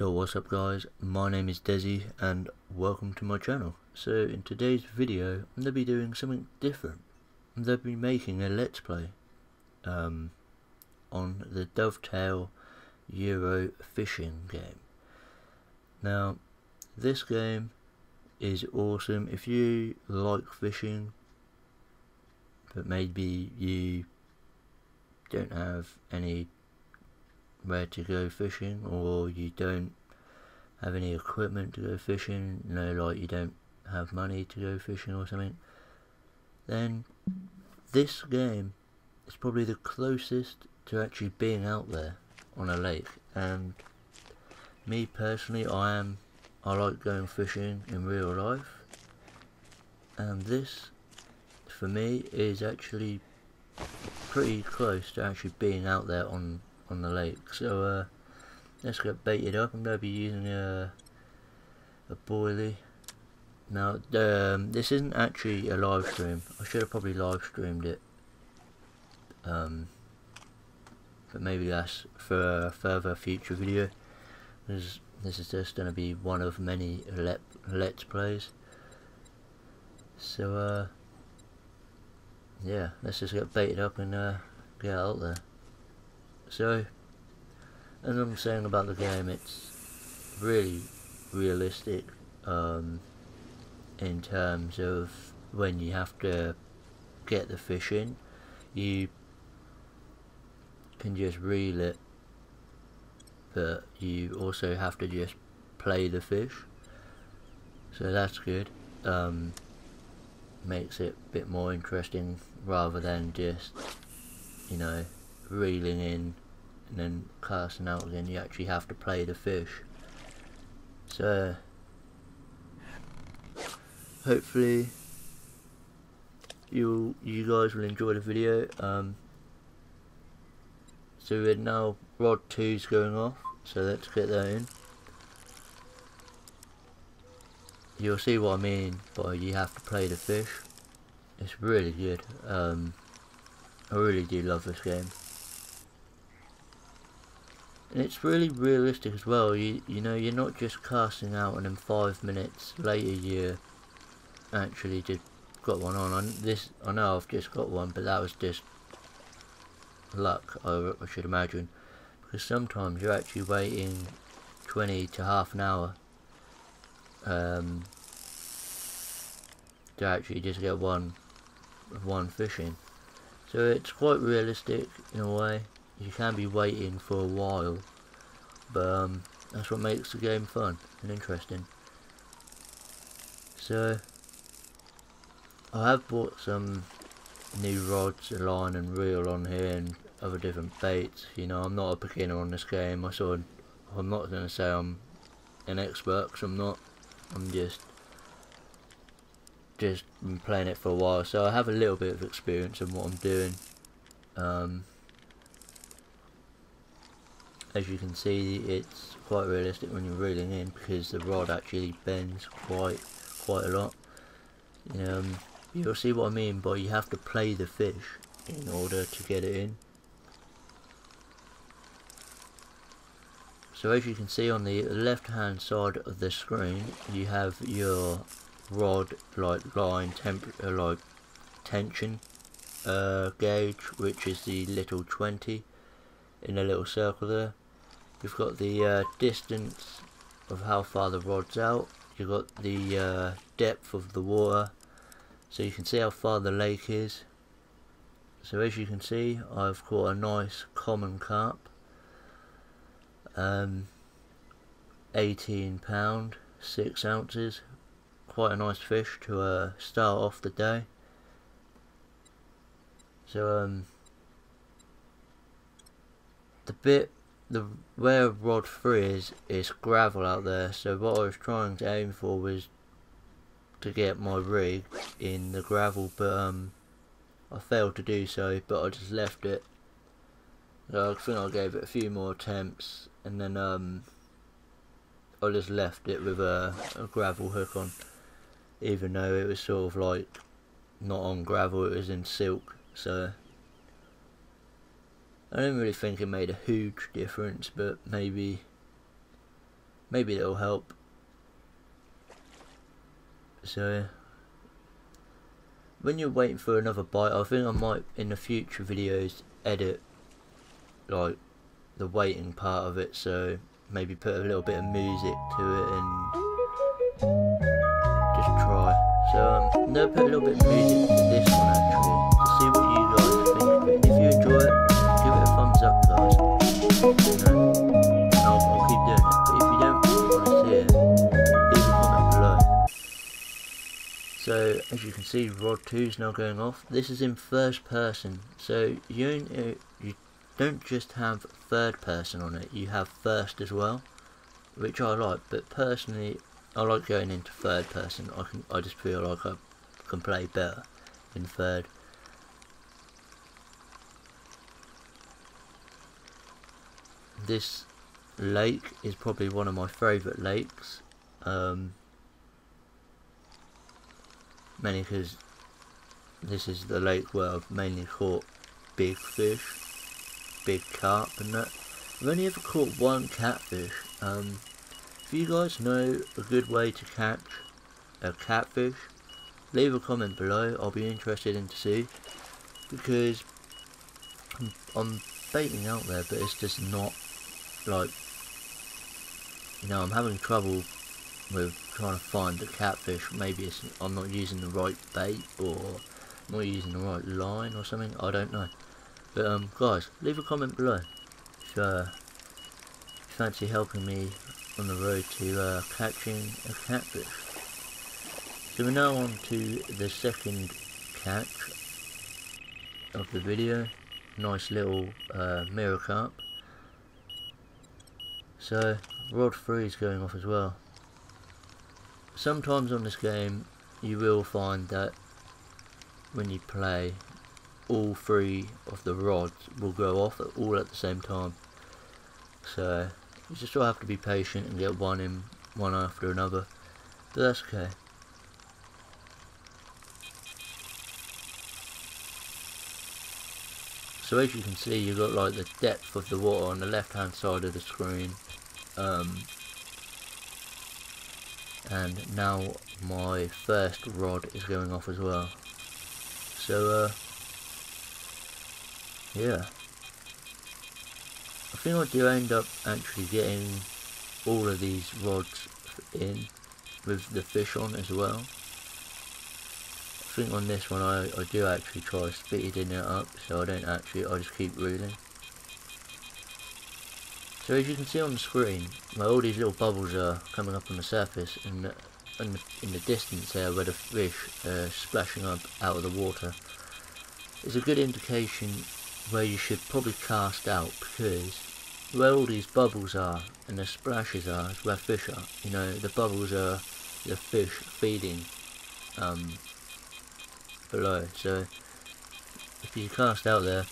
Yo what's up guys? My name is Dezzie and welcome to my channel. So in today's video I'm going to be doing something different. I'm going to be making a let's play um, on the Dovetail Euro fishing game. Now this game is awesome. If you like fishing but maybe you don't have any where to go fishing or you don't have any equipment to go fishing, you know, like you don't have money to go fishing or something, then this game is probably the closest to actually being out there on a lake. And me personally, I am, I like going fishing in real life. And this, for me, is actually pretty close to actually being out there on on the lake. So uh, let's get baited up. I'm going to be using a, a boilie. Now, um, this isn't actually a live stream. I should have probably live streamed it. Um, but maybe that's for a further future video. This, this is just going to be one of many let, let's plays. So, uh, yeah, let's just get baited up and uh, get out there. So, as I'm saying about the game, it's really realistic um, in terms of when you have to get the fish in. You can just reel it, but you also have to just play the fish. So that's good. Um, makes it a bit more interesting rather than just, you know, reeling in and then casting out again you actually have to play the fish. So hopefully you you guys will enjoy the video um, so we're now rod 2 is going off so let's get that in. You'll see what I mean by you have to play the fish. It's really good um, I really do love this game and it's really realistic as well. You you know you're not just casting out and then five minutes later you actually just got one on. I, this I know I've just got one, but that was just luck. I, I should imagine because sometimes you're actually waiting 20 to half an hour um, to actually just get one one fishing. So it's quite realistic in a way you can be waiting for a while but um, that's what makes the game fun and interesting. So I have bought some new rods, a line and reel on here and other different baits you know I'm not a beginner on this game I'm not going to say I'm an expert because I'm not I'm just just been playing it for a while so I have a little bit of experience in what I'm doing. Um, as you can see it's quite realistic when you're reeling in because the rod actually bends quite quite a lot. Um, you'll see what I mean by you have to play the fish in order to get it in. So as you can see on the left hand side of the screen you have your rod like line temp uh, like tension uh, gauge which is the little 20 in a little circle there You've got the uh, distance of how far the rod's out. You've got the uh, depth of the water. So you can see how far the lake is. So as you can see, I've caught a nice common carp. Um, 18 pound, 6 ounces. Quite a nice fish to uh, start off the day. So um, the bit the where rod 3 is is gravel out there so what I was trying to aim for was to get my rig in the gravel but um I failed to do so but I just left it. So I think I gave it a few more attempts and then um I just left it with a, a gravel hook on even though it was sort of like not on gravel it was in silk so I don't really think it made a huge difference, but maybe maybe it'll help. So when you're waiting for another bite, I think I might in the future videos edit like the waiting part of it so maybe put a little bit of music to it and just try. So um, to put a little bit of music to this one actually to see what you guys think. If you enjoy it, as you can see Rod 2 is now going off. This is in first person so you, uh, you don't just have third person on it, you have first as well, which I like. But personally, I like going into third person. I can, I just feel like I can play better in third. This lake is probably one of my favourite lakes. Um, mainly because this is the lake where I've mainly caught big fish big carp and that. I've only ever caught one catfish. Um, if you guys know a good way to catch a catfish, leave a comment below. I'll be interested in to see because I'm, I'm baiting out there, but it's just not like you know I'm having trouble with trying to find the catfish. Maybe it's I'm not using the right bait or not using the right line or something. I don't know. But um, guys, leave a comment below if uh, fancy helping me on the road to uh, catching a catfish. So we're now on to the second catch of the video. Nice little uh, mirror carp. So rod 3 is going off as well. Sometimes on this game you will find that when you play all three of the rods will go off all at the same time. So you just all have to be patient and get one in one after another. But that's okay. So as you can see you've got like the depth of the water on the left hand side of the screen. Um, and now my first rod is going off as well. So uh, yeah. I think I do end up actually getting all of these rods in with the fish on as well. I think on this one I, I do actually try speeding it up so I don't actually, I just keep reeling. So as you can see on the screen, where all these little bubbles are coming up on the surface and in, in the distance there where the fish are splashing up out of the water is a good indication where you should probably cast out because where all these bubbles are and the splashes are is where fish are. You know, the bubbles are the fish feeding um, below. So if you cast out there,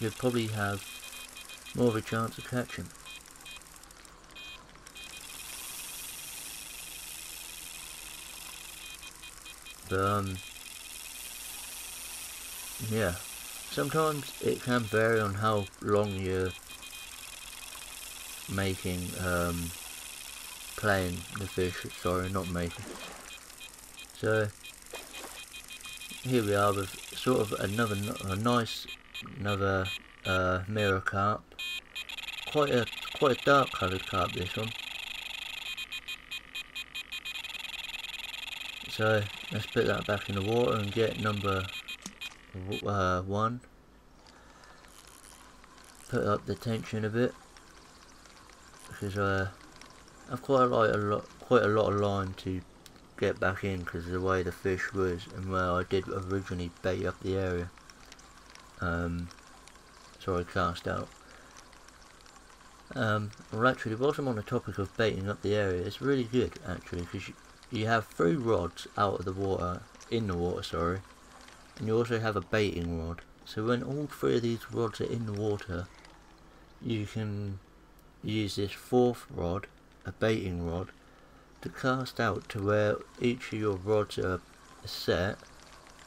you'd probably have more of a chance of catching. Um, yeah. Sometimes it can vary on how long you're making, um, playing the fish, sorry, not making. So, here we are with sort of another, a nice, another, uh, mirror carp. Quite a, quite a dark coloured carp this one. So, let's put that back in the water and get number uh, one. Put up the tension a bit because uh, I've quite like a lot, quite a lot of line to get back in because of the way the fish was and where I did originally bait up the area. Um, sorry, cast out. Um, well actually, whilst I'm on the topic of baiting up the area, it's really good actually because you have three rods out of the water, in the water, sorry, and you also have a baiting rod. So when all three of these rods are in the water, you can use this fourth rod, a baiting rod, to cast out to where each of your rods are set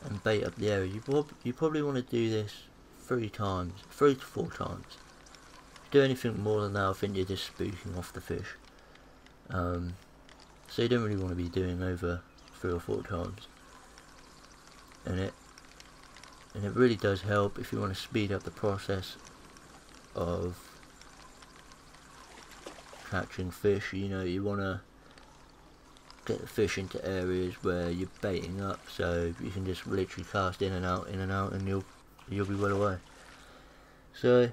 and bait up the area. You, prob you probably want to do this three times, three to four times. If you do anything more than that, I think you're just spooking off the fish. Um, so you don't really want to be doing over three or four times. And it and it really does help if you want to speed up the process of catching fish. You know, you want to get the fish into areas where you're baiting up, so you can just literally cast in and out, in and out, and you'll you'll be well away. So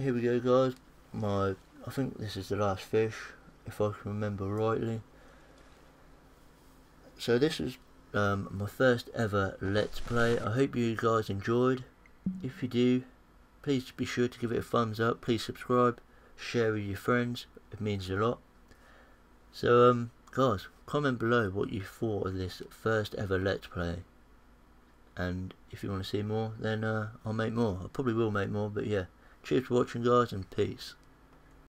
here we go, guys. My I think this is the last fish, if I can remember rightly. So this is um, my first ever Let's Play. I hope you guys enjoyed. If you do, please be sure to give it a thumbs up. Please subscribe, share with your friends. It means a lot. So, um, guys, comment below what you thought of this first ever Let's Play. And if you want to see more, then uh, I'll make more. I probably will make more, but yeah. Cheers for watching, guys, and peace.